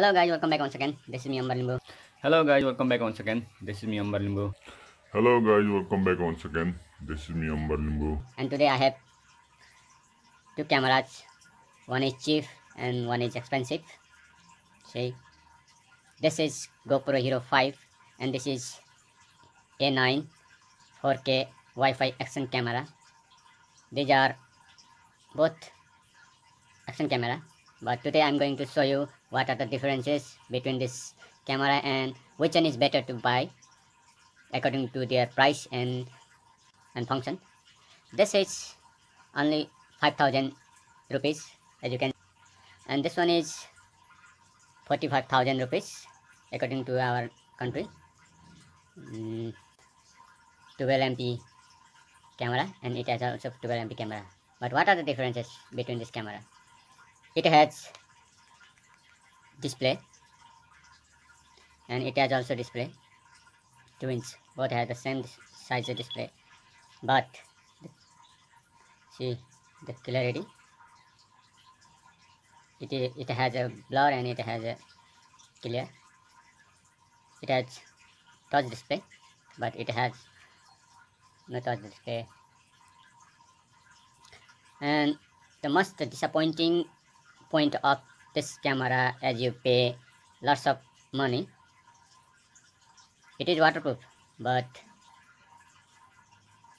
Hello guys, welcome back once again. This is me Ambar Limbu. Hello guys, welcome back once again. This is me Ambar Limbu. Hello guys, welcome back once again. This is me Ambar Limbu. And today I have two cameras. One is cheap and one is expensive. See, this is GoPro Hero 5 and this is A9 4K Wi-Fi action camera. These are both action camera but today I'm going to show you what are the differences between this camera and which one is better to buy according to their price and and function. This is only 5000 rupees as you can and this one is 45000 rupees according to our country. Mm, 12 mp camera and it has also 12 mp camera. But what are the differences between this camera it has display and it has also display two inch. Both have the same size of display. But see the clarity it, it has a blur and it has a clear. It has touch display but it has no touch display. And the most disappointing point of this camera as you pay lots of money. It is waterproof but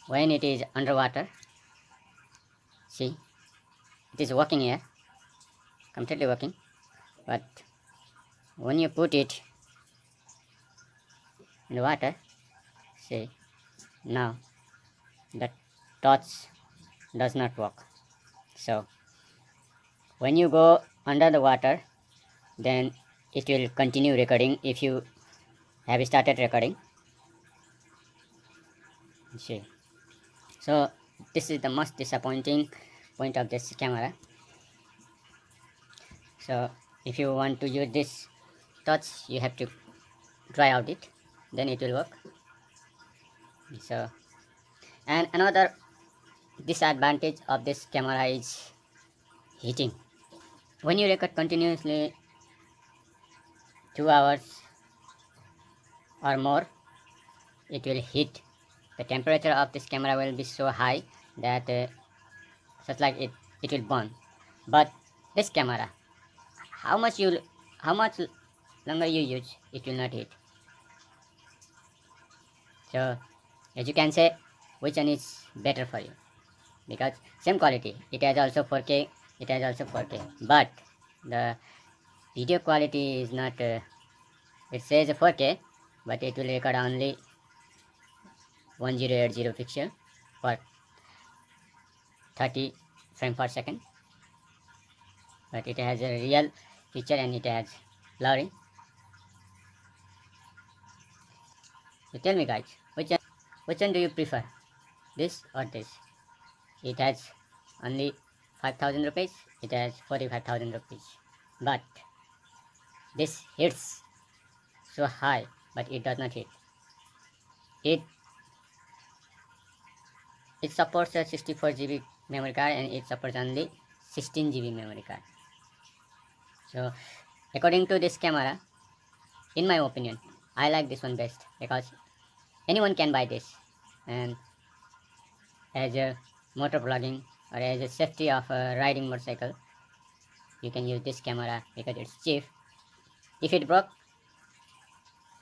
when it is underwater see it is working here completely working. But when you put it in the water see now the torch does not work. So when you go under the water then it will continue recording if you have started recording. See so this is the most disappointing point of this camera. So if you want to use this touch you have to dry out it. Then it will work. So and another disadvantage of this camera is heating when you record continuously two hours or more it will heat the temperature of this camera will be so high that uh, such like it it will burn. But this camera how much you how much longer you use it will not heat so as you can say which one is better for you? Because same quality. It has also 4k it has also 4k but the video quality is not uh, it says 4k but it will record only 1080 pixel per 30 frame per second. But it has a real feature and it has blurring. So tell me guys which one, which one do you prefer this or this? It has only 5000 rupees it has 45000 rupees. But this hits so high but it does not hit. It it supports a 64 GB memory card and it supports only 16 GB memory card. So according to this camera in my opinion I like this one best because anyone can buy this and as a motor vlogging or as a safety of a riding motorcycle? You can use this camera because it's cheap if it broke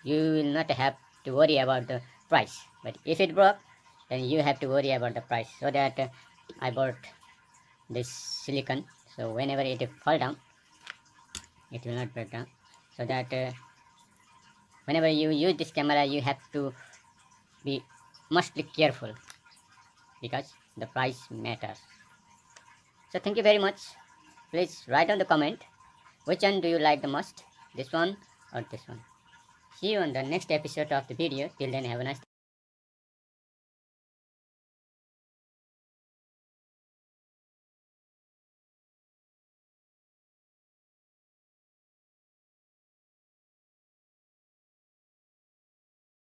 you will not have to worry about the price. But if it broke then you have to worry about the price. So that uh, I bought this silicon. So whenever it fall down it will not break down. So that uh, whenever you use this camera you have to be mostly careful because the price matters so thank you very much. Please write down the comment. Which one do you like the most? This one or this one? See you on the next episode of the video. Till then have a nice